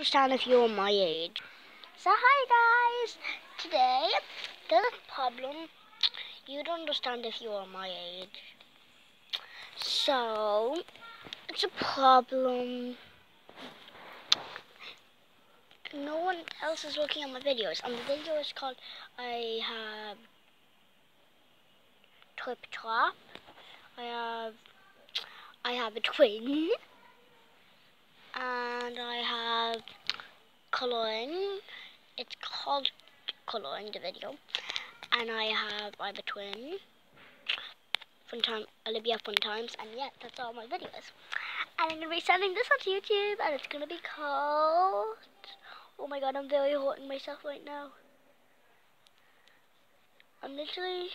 understand if you're my age. So hi guys! Today, there's a problem. You don't understand if you're my age. So, it's a problem. No one else is looking at my videos. And the video is called I have Trip Trap. I have I have a twin. And I have colouring. It's called colouring the video. And I have a twin. Fun time Olivia Fun Times and yeah, that's all my videos. And I'm gonna be sending this on YouTube and it's gonna be called Oh my god, I'm very hurting myself right now. I'm literally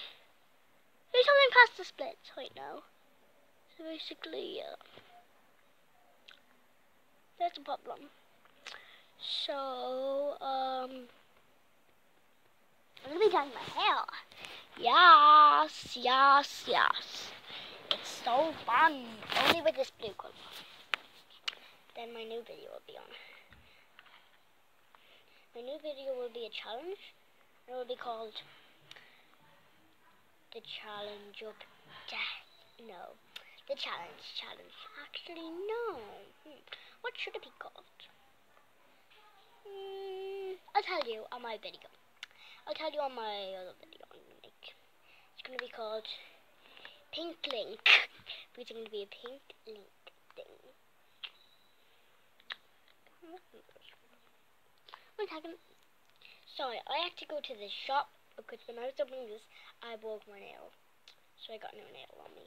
literally past the splits right now. So basically yeah. That's a problem. So, um I'm gonna be dyeing my hair. Yes, yes, yes. It's so fun. Only with this blue color. Then my new video will be on. My new video will be a challenge. It will be called The Challenge of Death. No. The Challenge Challenge. Actually, no. Hmm. What should it be called? Hmm. I'll tell you on my video. I'll tell you on my other video I'm gonna make. It's gonna be called Pink Link. it's gonna be a pink link thing. One second. Sorry, I had to go to the shop because when I was opening this, I broke my nail. So I got no nail on me.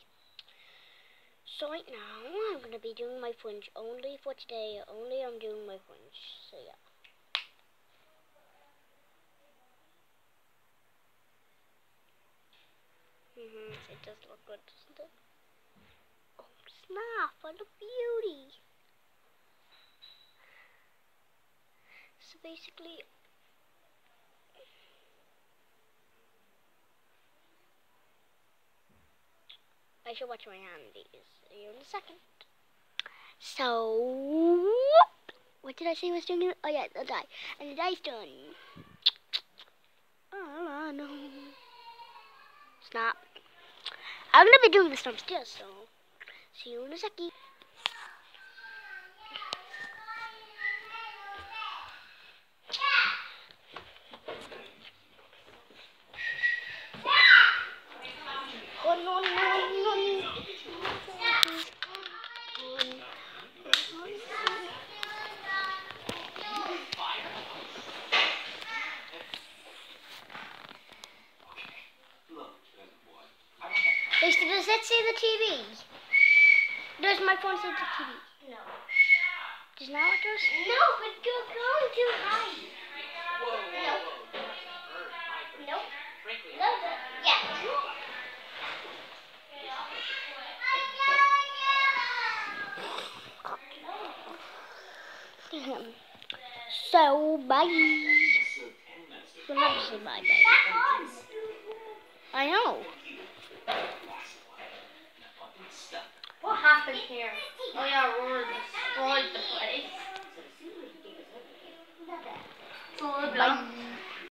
So right now, I'm gonna be doing my fringe only for today. Only I'm doing my fringe. So yeah. Mm-hmm, it does look good, doesn't it? Oh, snap, what a beauty. So basically, I should watch my handies. See you in a second. So, what did I say was doing? Oh yeah, the dye. And the dye's done. Oh, no. Snap. I'm gonna be doing this downstairs, so see you in a second. Does that say the TV? Does my phone say the TV? No. Does not it does? No, but you're going too high. No. Nope. No. Yeah. So, bye. We'll never say bye, bye. I know. What happened here? Oh yeah, Aurora destroyed the place. So.